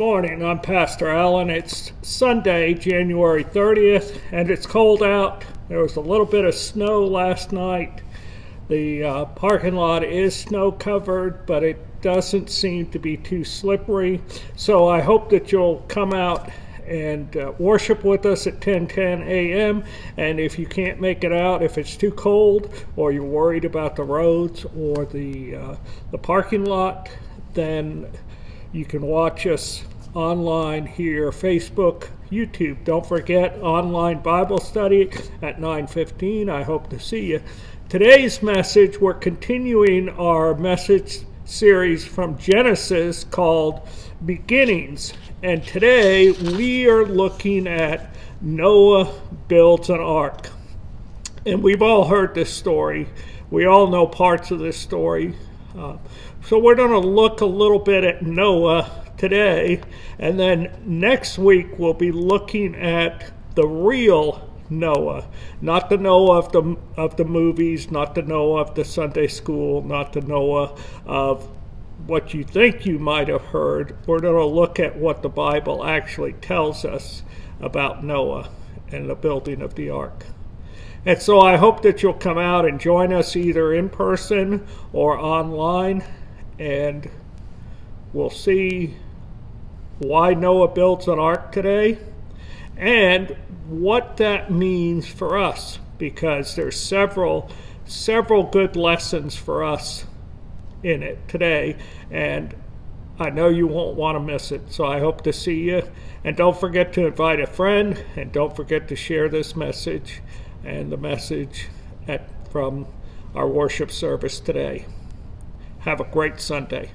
morning. I'm Pastor Allen. It's Sunday, January 30th, and it's cold out. There was a little bit of snow last night. The uh, parking lot is snow covered, but it doesn't seem to be too slippery. So I hope that you'll come out and uh, worship with us at 10:10 a.m. And if you can't make it out, if it's too cold or you're worried about the roads or the uh, the parking lot, then you can watch us online here, Facebook, YouTube. Don't forget online Bible study at 9:15. I hope to see you. Today's message, we're continuing our message series from Genesis called Beginnings. And today we are looking at Noah builds an ark. And we've all heard this story. We all know parts of this story. Uh, so we're going to look a little bit at Noah today, and then next week we'll be looking at the real Noah, not the Noah of the of the movies, not the Noah of the Sunday school, not the Noah of what you think you might have heard. We're going to look at what the Bible actually tells us about Noah and the building of the ark. And so I hope that you'll come out and join us either in person or online and we'll see why Noah builds an ark today and what that means for us because there's several several good lessons for us in it today and I know you won't want to miss it so I hope to see you and don't forget to invite a friend and don't forget to share this message and the message at, from our worship service today. Have a great Sunday.